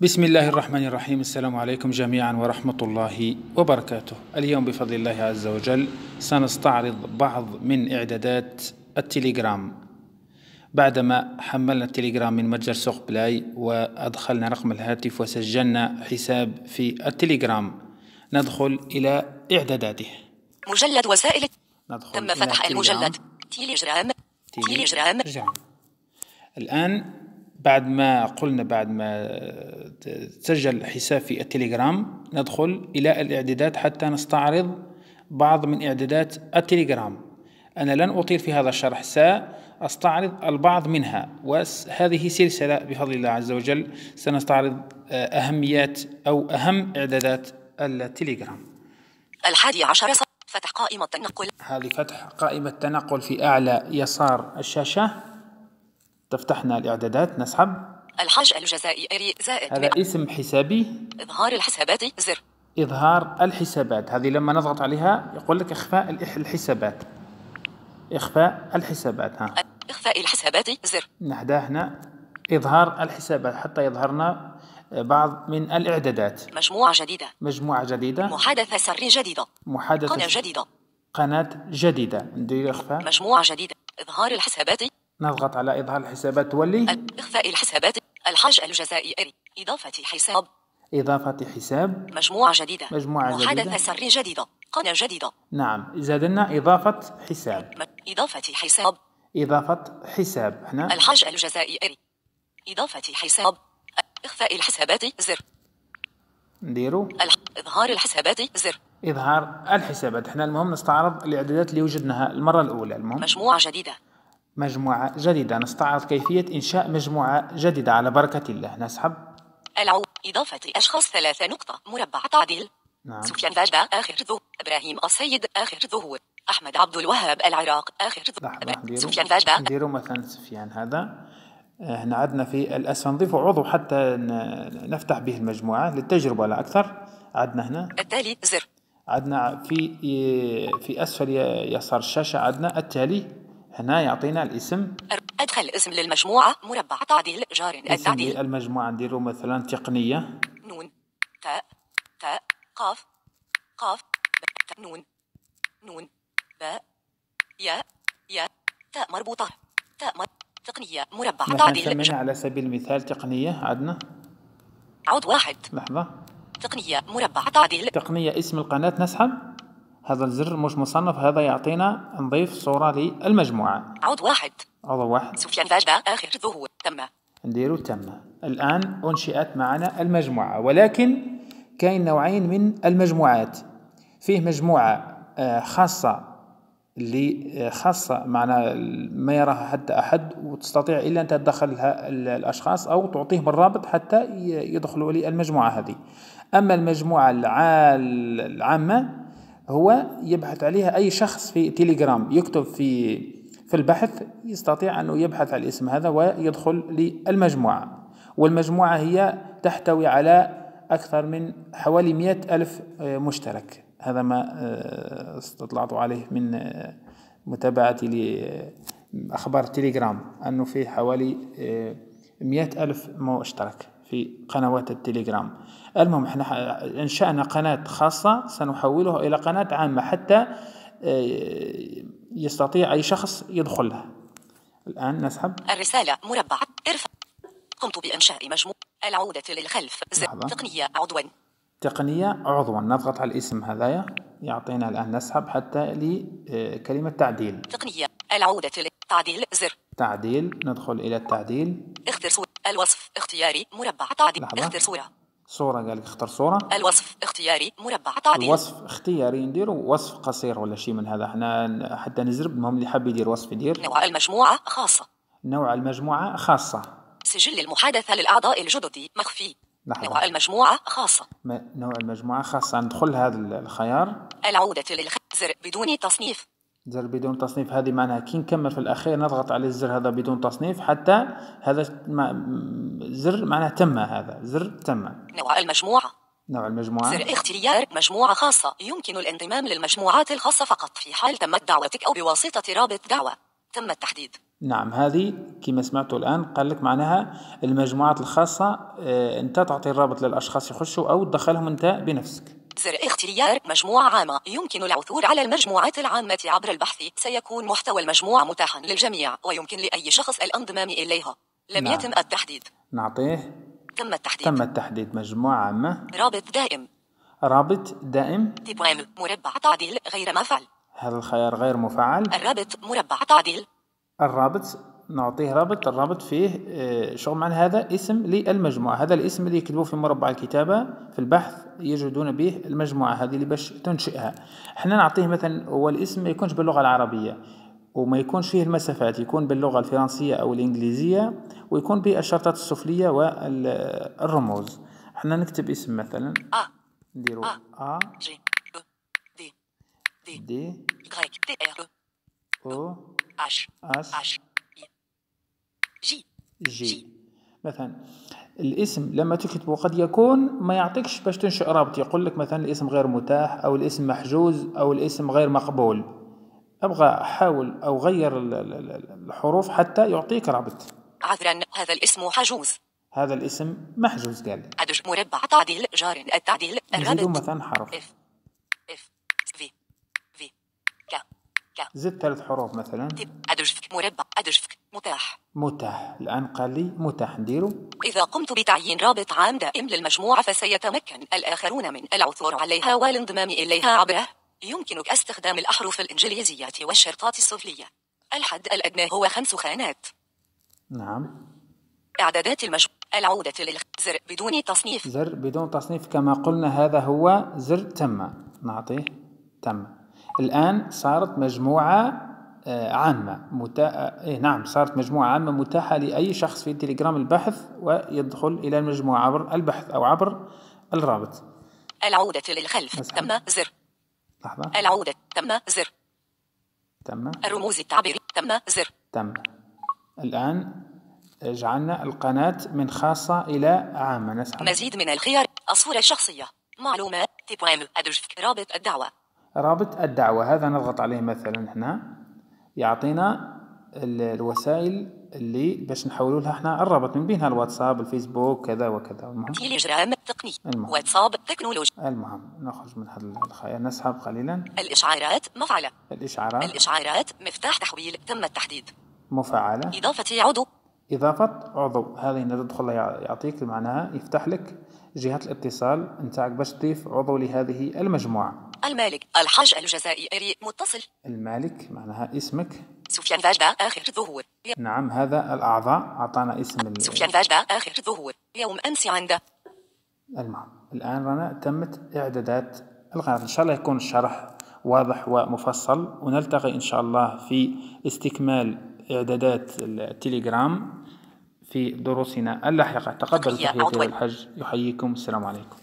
بسم الله الرحمن الرحيم. السلام عليكم جميعا ورحمة الله وبركاته. اليوم بفضل الله عز وجل سنستعرض بعض من إعدادات التليجرام. بعدما حملنا التليجرام من متجر سوق Play وأدخلنا رقم الهاتف وسجلنا حساب في التليجرام ندخل إلى إعداداته. مجلد وسائل ندخل تم فتح. المجلد. تيليجرام تيلي- تيليجرام رجعنا. الآن بعد ما قلنا بعد ما تسجل حساب في التليجرام ندخل إلى الإعدادات حتى نستعرض بعض من إعدادات التليجرام. أنا لن أطيل في هذا الشرح سأستعرض البعض منها وهذه سلسلة بفضل الله عز وجل. سنستعرض آه، أهميات أو أهم إعدادات التليجرام. الحادي عشر فتح قائمة التنقل. هذه فتح قائمة تنقل في أعلى يسار الشاشة. تفتحنا الإعدادات نسحب. الحاج الجزائري زائد هذا. اسم حسابي. إظهار الحسابات زر. إظهار الحسابات. هذه لما نضغط عليها يقول لك إخفاء الحسابات. إخفاء الحسابات ها. إخفاء الحسابات زر. نحداه هنا. إظهار الحسابات. حتى يظهرنا بعض من الإعدادات. مجموعة جديدة. مجموعة جديدة. محادثة سري جديدة. قناة محادثة جديدة. قناة جديدة. ندير إخفاء. مجموعة جديدة. إظهار الحسابات نضغط على إظهار الحسابات تولي إخفاء الحسابات الحاج الجزائري إضافة حساب إضافة حساب مجموعة جديدة. مجموعة جديدة. محادثة سري جديدة. قناة جديدة. نعم زادنا إضافة حساب. إضافة حساب. إضافة حساب. هنا الحاج الجزائري إضافة حساب. إخفاء الحسابات زر. نديرو. الح... إظهار الحسابات زر. إظهار الحسابات. إحنا المهم نستعرض الإعدادات اللي وجدناها المرة الأولى. المهم. مجموعة جديدة. مجموعة جديدة. نستعرض كيفية إنشاء مجموعة جديدة. على بركة الله. نسحب. العو إضافة أشخاص ثلاثة نقطة. مربع تعديل نعم. سفيان فاجدة. آخر ظهور إبراهيم السيد. آخر ظهور أحمد عبد الوهاب العراق. آخر نديرو سفيان فاجدة. نديرو مثلا سفيان هذا. آه، هنا عدنا في الأسفل. نضيف عضو حتى نفتح به المجموعة للتجربة لا أكثر. عدنا هنا. التالي زر. عدنا في في أسفل يسار الشاشة. عدنا. التالي هنا يعطينا الاسم. أدخل اسم للمجموعة. مربع. تعديل. جار. اسم التعديل. المجموعة نديرو مثلا تقنية. نون. تاء تاء قاف. قاف. ب- نون. نون. باء ياء ياء تاء مربوطة. تاء مر... تقنية. مربع. مثلا تعديل. سمينا على سبيل المثال تقنية. عدنا. عود واحد. لحظة. تقنية. مربع. تعديل. تقنية. اسم القناة. نسحب. هذا الزر مش مصنف هذا يعطينا نضيف صورة للمجموعة. عود واحد. عضو واحد. سفيان فاجدة آخر ظهور. تم. نديرو تم. الآن أنشئت معنا المجموعة ولكن كاين نوعين من المجموعات. فيه مجموعة آه، خاصة اللي آه، خاصة معنا ما يراها حتى أحد وتستطيع إلا أن تدخلها ال- الأشخاص أو تعطيهم الرابط حتى يدخلوا للمجموعة هذه. أما المجموعة العامة هو يبحث عليها أي شخص في تيليجرام يكتب في في البحث يستطيع أنه يبحث عن الاسم هذا ويدخل للمجموعة. والمجموعة هي تحتوي على أكثر من حوالي مئة ألف آه، مشترك. هذا ما آه، استطلعت عليه من آه، متابعتي لأخبار تيليجرام أنه في حوالي مئة ألف مشترك. في قنوات التليجرام. المهم إحنا انشأنا قناة خاصة سنحولها إلى قناة عامة حتى آه، يستطيع أي شخص يدخلها. الآن نسحب. الرسالة مربع. ارفع. قمت بإنشاء مجموعة العودة للخلف. تقنية عضوا. تقنية عضوا. نضغط على الاسم هذايا. يعطينا الآن نسحب حتى لكلمة تعديل. تقنية العودة للتعديل زر. تعديل. ندخل إلى التعديل. اختر صورة. الوصف اختياري مربع تعديل. اختر صورة. صورة قال لك اختر صورة. الوصف اختياري مربع تعديل. الوصف اختياري نديرو وصف قصير ولا شيء من هذا. إحنا حتى نزرب المهم اللي حاب يدير وصف يدير. نوع المجموعة خاصة. نوع المجموعة خاصة. سجل المحادثة للأعضاء الجدد مخفي. لحظة. نوع المجموعة خاصة. نوع المجموعة خاصة. ندخل هذا الخيار. العودة للخلف زر بدون تصنيف. زر بدون تصنيف. هذه معناها كي نكمل في الأخير نضغط على الزر هذا بدون تصنيف حتى هذا زر معناه تم هذا زر تم نوع المجموعة. نوع المجموعة. زر اختيار مجموعة خاصة. يمكن الانضمام للمجموعات الخاصة فقط في حال تمت دعوتك أو بواسطة رابط دعوة. تم التحديد. نعم هذه كما سمعتوا الآن قال لك معناها المجموعات الخاصة آه، أنت تعطي الرابط للأشخاص يخشوا أو تدخلهم أنت بنفسك. زر اختيار مجموعة عامة. يمكن العثور على المجموعات العامة عبر البحث. سيكون محتوى المجموعة متاحا للجميع ويمكن لأي شخص الانضمام إليها. لم نعم. يتم التحديد. نعطيه. تم التحديد. تم التحديد. مجموعة عامة. رابط دائم. رابط دائم. تبوام مربع تعديل. غير مفعل. هذا الخيار غير مفعل؟ الرابط مربع تعديل. الرابط نعطيه رابط الرابط فيه آه، شغل معنى هذا اسم للمجموعة. هذا الاسم اللي يكتبوه في مربع الكتابة في البحث يجدون به المجموعة هذه اللي باش تنشئها. إحنا نعطيه مثلا هو الاسم ما يكونش باللغة العربية وما يكونش فيه المسافات يكون باللغة الفرنسية أو الإنجليزية ويكون بالشرطات السفلية والرموز. إحنا نكتب اسم مثلا. A نديرو آه. A G E D I J جي. مثلا الاسم لما تكتبه قد يكون ما يعطيكش باش تنشئ رابط. يقول لك مثلا الاسم غير متاح أو الاسم محجوز أو الاسم غير مقبول. أبغى حاول أو غير ال- ال- ال- الحروف حتى يعطيك رابط. عذرا هذا الاسم حجوز. هذا الاسم محجوز قال لي. مربع تعديل جار التعديل الرابط مثلا حرف. K K زد ثلاث حروف مثلا. أدج مربع أدج متاح. متاح. الآن قال لي متاح. نديرو. إذا قمت بتعيين رابط عام دائم للمجموعة فسيتمكن. الآخرون من العثور عليها والانضمام إليها عبره. يمكنك استخدام الأحرف الإنجليزية والشرطات السفلية. الحد الأدنى هو خمس خانات. نعم. إعدادات المجموعة العودة للزر بدون تصنيف. زر بدون تصنيف كما قلنا هذا هو زر تم. نعطيه تم. الآن صارت مجموعة آه، عامة متا... آه، إيه نعم صارت مجموعة عامة متاحة لأي شخص في تليجرام البحث ويدخل إلى المجموعة عبر البحث أو عبر الرابط. العودة للخلف. تم زر. لحظة. العودة تم زر. تم. الرموز التعبيرية تم زر. تم. الآن جعلنا القناة من خاصة إلى عامة. نسحب. مزيد من الخيار الصورة الشخصية معلومات تبوام أدج رابط الدعوة. رابط الدعوة. هذا نضغط عليه مثلا هنا. يعطينا ال- الوسائل اللي باش نحولوا لها إحنا الرابط. من بينها الواتساب الفيسبوك كذا وكذا. المهم. تيليجرام تقني المهم. واتساب تكنولوجي المهم. نخرج من هذا الخيار. نسحب قليلا. الإشعارات مفعلة. الإشعارات. الإشعارات مفتاح تحويل تم التحديد. مفعلة. إضافة عضو. إضافة عضو. هذه تدخل يعطيك معناها يفتح لك جهة الاتصال. نتاعك باش تضيف عضو لهذه المجموعة. المالك الحاج الجزائري متصل. المالك معناها اسمك. سفيان فاجدة آخر ظهور. نعم هذا الأعضاء أعطانا اسم سفيان فاجدة آخر ظهور. يوم أمس عند المهم الآن رانا تمت إعدادات القناة. إن شاء الله يكون الشرح واضح ومفصل. ونلتقي إن شاء الله في استكمال إعدادات التليجرام في دروسنا اللاحقة. تقبل تحياتي. والحج. يحييكم. السلام عليكم.